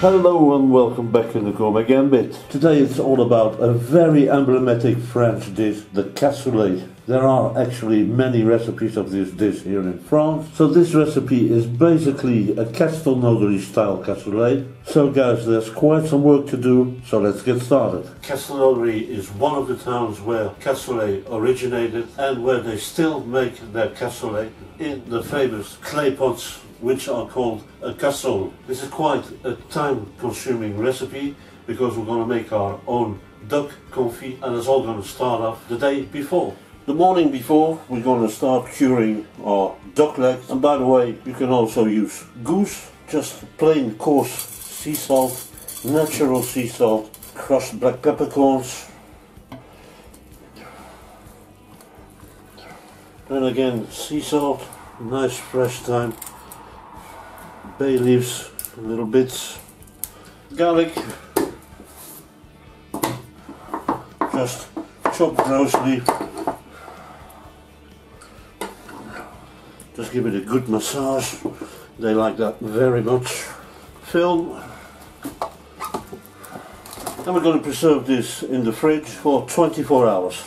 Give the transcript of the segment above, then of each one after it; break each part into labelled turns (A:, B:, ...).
A: Hello and welcome back to the Gourmet Gambit. Today it's all about a very emblematic French dish, the cassoulet. There are actually many recipes of this dish here in France. So this recipe is basically a Castelnaudary style cassoulet. So guys, there's quite some work to do, so let's get started. Castelnaudary is one of the towns where cassoulet originated and where they still make their cassoulet in the famous clay pots which are called a cassole. This is quite a time consuming recipe because we're going to make our own duck confit and it's all going to start off the day before. The morning before we're going to start curing our duck legs and by the way you can also use goose, just plain coarse sea salt, natural sea salt, crushed black peppercorns and again sea salt, nice fresh thyme bay leaves, little bits, garlic, just chopped grossly. Just give it a good massage. They like that very much. Film. And we're going to preserve this in the fridge for 24 hours.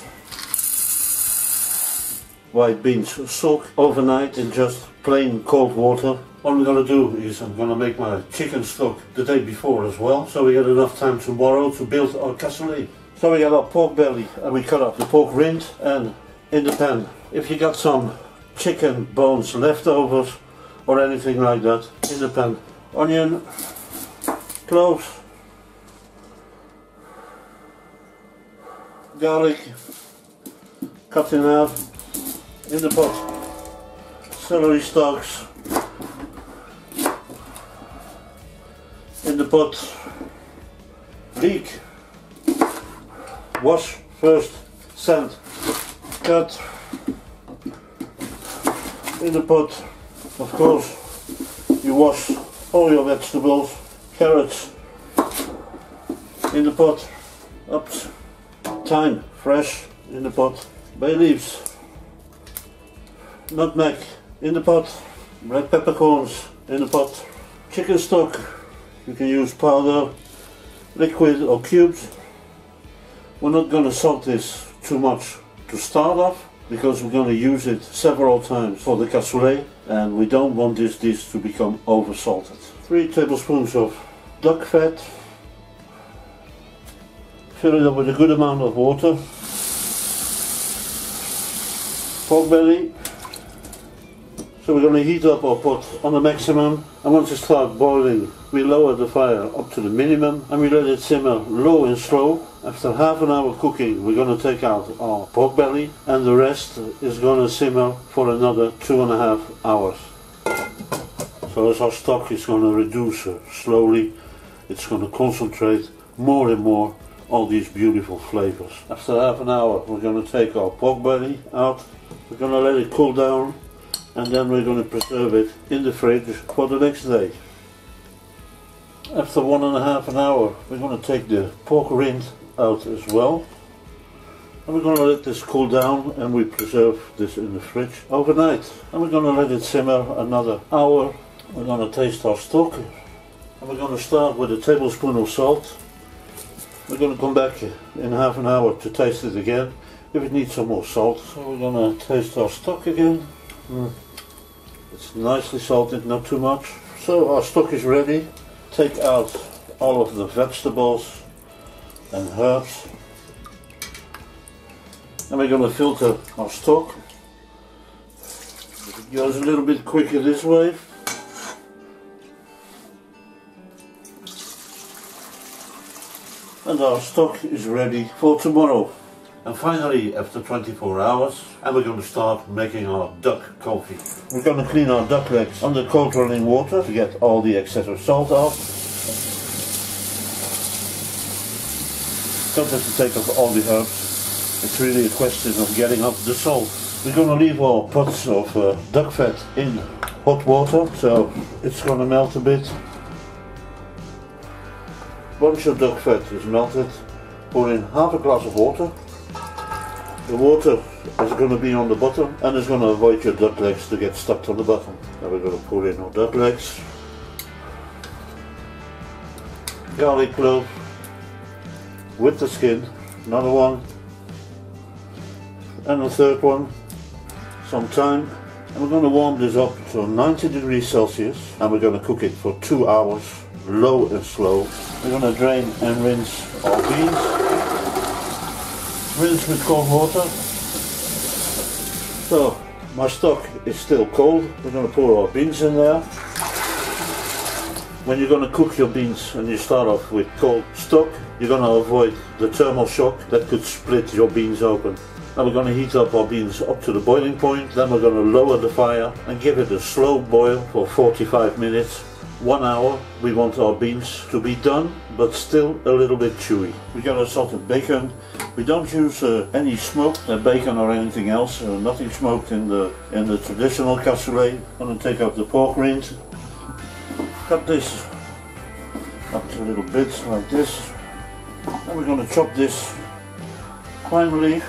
A: White beans soak overnight in just plain cold water what I'm going to do is I'm going to make my chicken stock the day before as well, so we get enough time tomorrow to build our cassoulet. So we got our pork belly and we cut up the pork rind and in the pan. If you got some chicken bones leftovers or anything like that in the pan. Onion, cloves, garlic, cut in half in the pot, celery stalks, in the pot. Leek wash first sand cut in the pot. Of course you wash all your vegetables carrots in the pot. Up thyme fresh in the pot. Bay leaves nutmeg in the pot red peppercorns in the pot chicken stock you can use powder, liquid or cubes. We're not going to salt this too much to start off because we're going to use it several times for the cassoulet and we don't want this dish to become over salted. 3 tablespoons of duck fat. Fill it up with a good amount of water. Pork belly so we're going to heat up our pot on the maximum and once it starts boiling we lower the fire up to the minimum and we let it simmer low and slow. After half an hour cooking we're going to take out our pork belly and the rest is going to simmer for another two and a half hours. So as our stock is going to reduce slowly it's going to concentrate more and more all these beautiful flavors. After half an hour we're going to take our pork belly out. We're going to let it cool down and then we're going to preserve it in the fridge for the next day. After one and a half an hour we're going to take the pork rind out as well. And we're going to let this cool down and we preserve this in the fridge overnight. And we're going to let it simmer another hour. We're going to taste our stock. And we're going to start with a tablespoon of salt. We're going to come back in half an hour to taste it again. If it needs some more salt so we're going to taste our stock again. Mm. It's nicely salted, not too much. So our stock is ready. Take out all of the vegetables and herbs. And we're going to filter our stock. It goes a little bit quicker this way. And our stock is ready for tomorrow. And finally, after 24 hours, and we're going to start making our duck confit. We're going to clean our duck legs under cold running water to get all the excess salt off. Don't have to take off all the herbs. It's really a question of getting up the salt. We're going to leave our pots of uh, duck fat in hot water, so it's going to melt a bit. Once your duck fat is melted, pour in half a glass of water the water is going to be on the bottom and it's going to avoid your duck legs to get stuck on the bottom. Now we're going to pour in our duck legs. garlic clove with the skin, another one, and a third one, some thyme, and we're going to warm this up to 90 degrees Celsius and we're going to cook it for two hours, low and slow. We're going to drain and rinse our beans. Rinse with cold water. So, my stock is still cold. We're going to pour our beans in there. When you're going to cook your beans and you start off with cold stock, you're going to avoid the thermal shock that could split your beans open. Now we're going to heat up our beans up to the boiling point, then we're going to lower the fire and give it a slow boil for 45 minutes. One hour, we want our beans to be done, but still a little bit chewy. We got a salted bacon. We don't use uh, any smoked uh, bacon or anything else, uh, nothing smoked in the in the traditional cassoulet. I'm to take out the pork rinds, cut this up to little bits like this. And we're going to chop this finely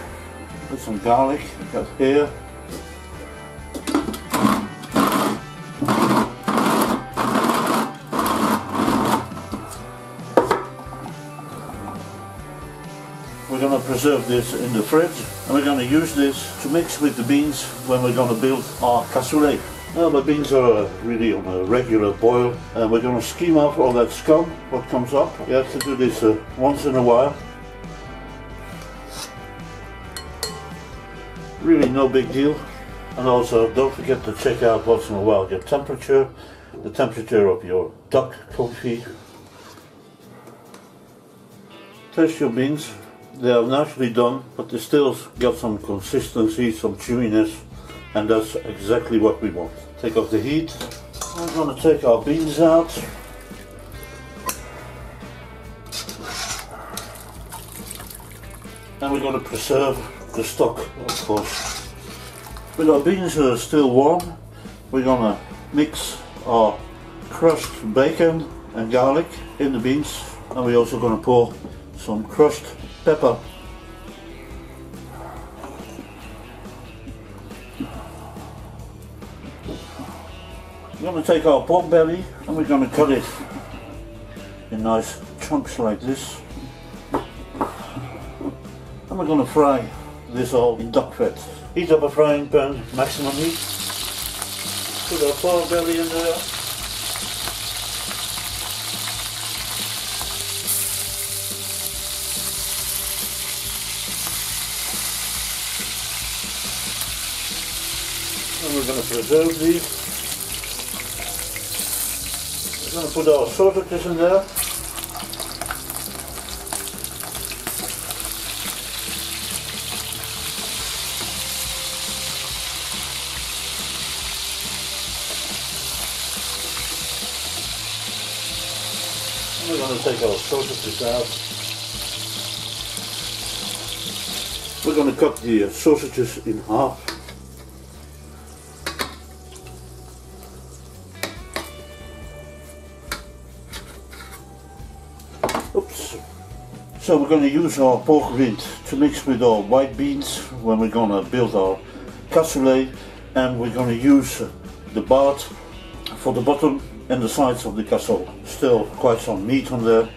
A: with some garlic got here. Preserve this in the fridge and we're going to use this to mix with the beans when we're going to build our cassoulet. Now the beans are really on a regular boil and we're going to skim off all that scum what comes up. You have to do this uh, once in a while really no big deal. And also don't forget to check out once in a while your temperature, the temperature of your duck confit. Test your beans. They are nicely done, but they still got some consistency, some chewiness, and that's exactly what we want. Take off the heat. I'm going to take our beans out. And we're going to preserve the stock, of course. With our beans that are still warm, we're gonna mix our crushed bacon and garlic in the beans and we're also gonna pour some crushed pepper. We're gonna take our pork belly and we're gonna cut it in nice chunks like this. And we're gonna fry this all in duck fat. Heat up a frying pan, maximum heat. Put our pork belly in there. And we're going to preserve these. We're going to put our sausages in there. We're going to take our sausages out. We're going to cut the sausages in half. So we're going to use our pork rind to mix with our white beans when we're going to build our cassoulet and we're going to use the bart for the bottom and the sides of the casserole. Still quite some meat on there.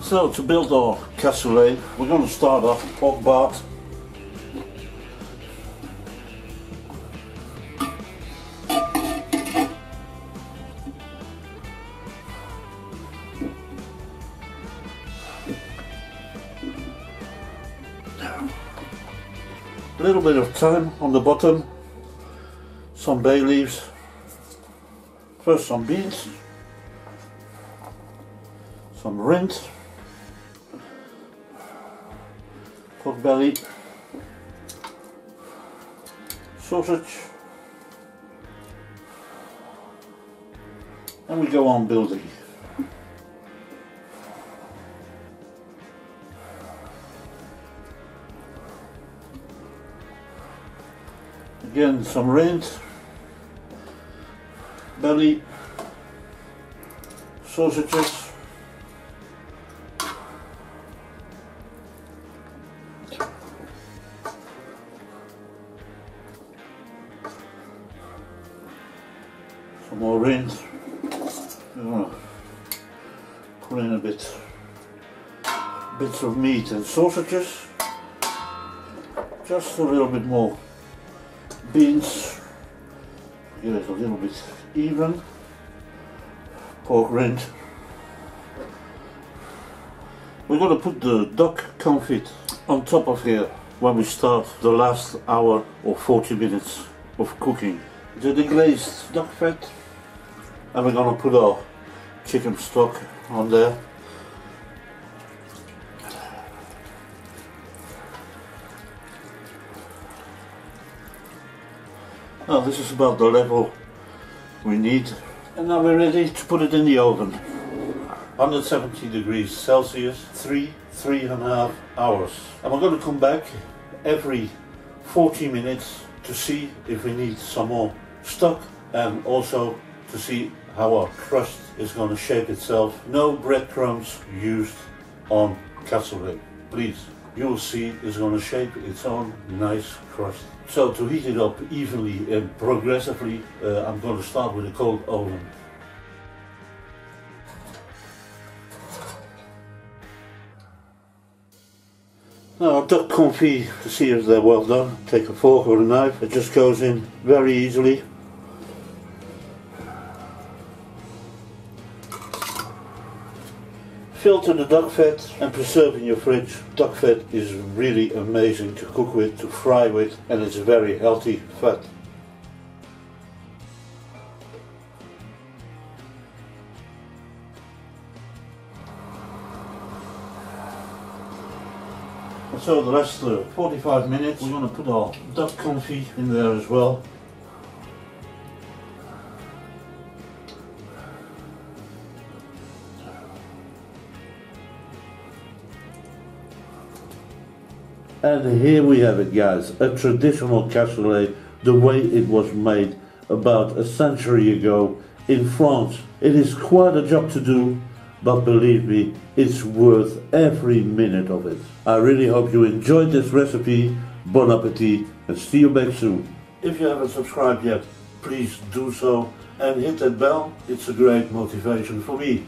A: So to build our cassoulet, we're going to start off pork bart. A little bit of thyme on the bottom, some bay leaves, first some beans, some rind, pork belly, sausage, and we go on building. Again, some rind, belly, sausages, Some more rinse. Oh, Put in a bit bits of meat and sausages. Just a little bit more beans. Get it a little bit even. Pork rind. We're to put the duck confit on top of here when we start the last hour or 40 minutes of cooking. The deglazed duck fat and we're to put our chicken stock on there. Now this is about the level we need and now we're ready to put it in the oven. 170 degrees Celsius, three, three and a half hours. And we're going to come back every 40 minutes to see if we need some more stock and also to see how our crust is going to shape itself. No breadcrumbs used on cassoulet. Please, you'll see it's going to shape its own nice crust. So to heat it up evenly and progressively, uh, I'm going to start with a cold oven. Now duck confit to see if they're well done. Take a fork or a knife, it just goes in very easily. Filter the duck fat and preserve in your fridge. Duck fat is really amazing to cook with, to fry with and it's a very healthy fat. so the last uh, 45 minutes we're going to put our duck confit in there as well. And here we have it guys, a traditional cassoulet the way it was made about a century ago in France. It is quite a job to do but believe me, it's worth every minute of it. I really hope you enjoyed this recipe. Bon appetit and see you back soon. If you haven't subscribed yet, please do so and hit that bell. It's a great motivation for me.